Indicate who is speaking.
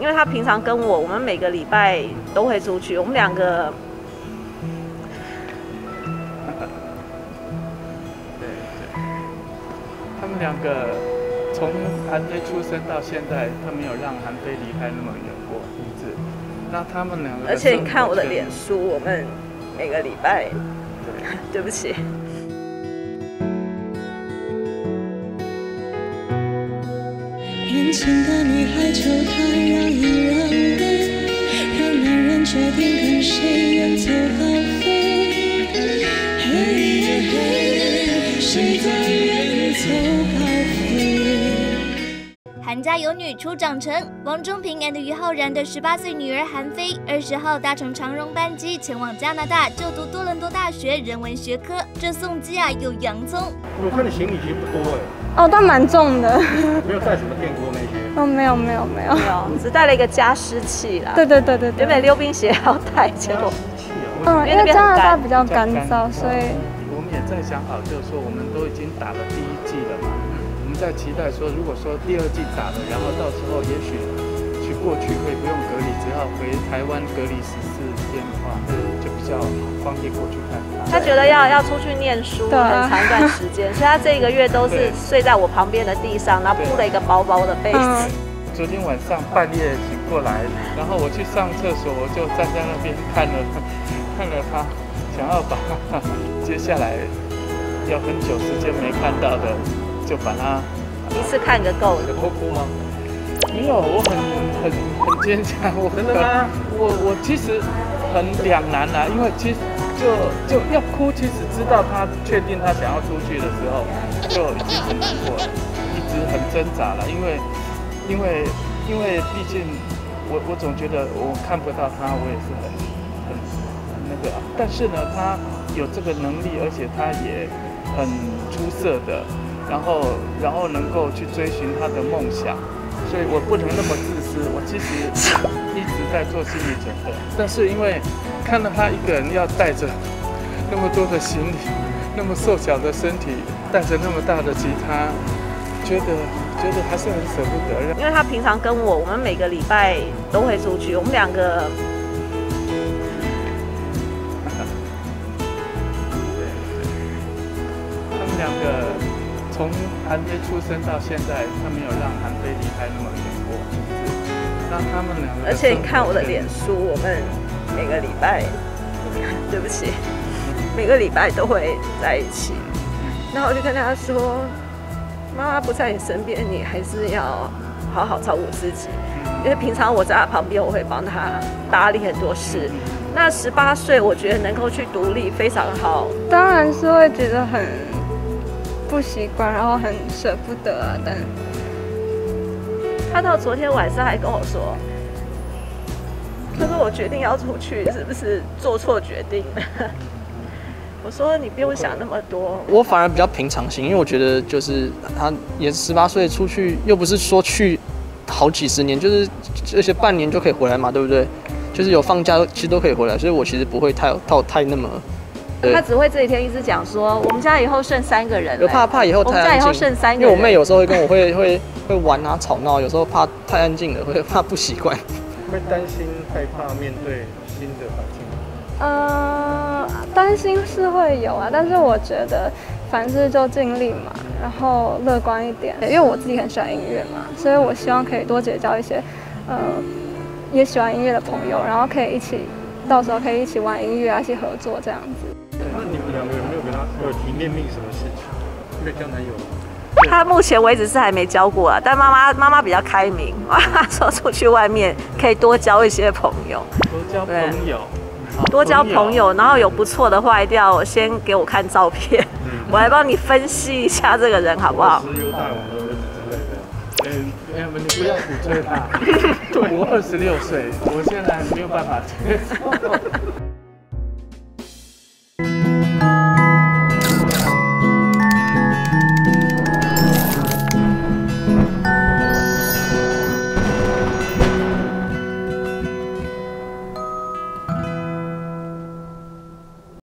Speaker 1: 因为他平常跟我，我们每个礼拜都会出去，我们两个。
Speaker 2: 对对，他们两个从韩飞出生到现在，他没有让韩非离开那么远过一次。那他们两个，
Speaker 1: 而且你看我的脸书，我们每个礼拜，对 不起。年轻的女孩就该让一让的，让男人决定跟谁远走高飞。嘿耶嘿，谁在远走家有女初长成，王中平 and 于浩然的十八岁女儿韩飞，二十号搭乘长荣班机前往加拿大就读多伦多大学人文学科。这送机啊有洋葱。
Speaker 3: 我看你行李其实不多哎。
Speaker 4: 哦，但蛮重的。
Speaker 3: 没有带什么电锅那些？
Speaker 4: 哦，没有没有没有
Speaker 1: 没有，只带了一个加湿器啦。
Speaker 4: 对对对对，
Speaker 1: 原本溜冰鞋要带，结果
Speaker 4: 嗯，因为加拿大比较干燥，所以
Speaker 2: 我们也在想好，就是说我们都已经打了第一季了嘛，在期待说，如果说第二季打了，然后到时候也许去过去可以不用隔离，只要回台湾隔离十四天的话，就比较方便过去看。
Speaker 1: 他觉得要要出去念书很长一段时间，所以他这一个月都是睡在我旁边的地上，然后铺了一个薄薄的被子。
Speaker 2: 昨天晚上半夜醒过来，然后我去上厕所，我就站在那边看了看了他，想要把接下来要很久时间没看到的，就把它
Speaker 1: 一次看个够。
Speaker 3: 有偷哭吗？
Speaker 2: 没有，我很很很坚强。我
Speaker 3: 真的吗？
Speaker 2: 我我其实很两难啊，因为其实就就要哭，其实知道他确定他想要出去的时候，就已经很难过了，一直很挣扎了，因为。因为，因为毕竟我我总觉得我看不到他，我也是很很很那个。啊但是呢，他有这个能力，而且他也很出色的，然后然后能够去追寻他的梦想，所以我不能那么自私。我其实一直在做心理准备，但是因为看到他一个人要带着那么多的行李，那么瘦小的身体，带着那么大的吉他，觉得。觉得还是很舍不得，
Speaker 1: 因为他平常跟我，我们每个礼拜都会出去，我们两个。
Speaker 2: 从韩飞出生到现在，他没有让韩飞离开那么远过。那他们两个，
Speaker 1: 而且你看我的脸书，我们每个礼拜，对不起，每个礼拜都会在一起。然后我就跟他说。妈妈不在你身边，你还是要好好照顾自己。因为平常我在他旁边，我会帮他打理很多事。那十八岁，我觉得能够去独立非常好。
Speaker 4: 当然是会觉得很不习惯，然后很舍不得啊。但
Speaker 1: 他到昨天晚上还跟我说：“他说我决定要出去，是不是做错决定？” 我说你不用想那么多，
Speaker 5: 我反而比较平常心，因为我觉得就是他也十八岁出去，又不是说去好几十年，就是这些半年就可以回来嘛，对不对？就是有放假其实都可以回来，所以我其实不会太太太那么。
Speaker 1: 他只会这几天一直讲说，我们家以后剩三个人，
Speaker 5: 有怕怕以后太安静。我
Speaker 1: 们家以后剩三个
Speaker 5: 人，因为我妹有时候会跟我会会会玩啊吵闹，有时候怕太安静了会怕不习惯。
Speaker 3: 会担心害怕面对新的环境。
Speaker 4: 呃，担心是会有啊，但是我觉得凡事就尽力嘛，然后乐观一点。因为我自己很喜欢音乐嘛，所以我希望可以多结交一些，呃，也喜欢音乐的朋友，然后可以一起，到时候可以一起玩音乐啊，一起合作这样子。
Speaker 3: 那你们两个有没有跟他有提面命什么事情？没交男友？
Speaker 1: 他目前为止是还没交过啊，但妈妈妈妈比较开明，妈妈说出去外面可以多交一些朋友，
Speaker 2: 多交朋友。
Speaker 1: 多交朋友，然后有不错的话，一定要先给我看照片，我来帮你分析一下这个人好不好？
Speaker 2: 你不要鼓吹他。我二十六岁，我现在没有办法接受。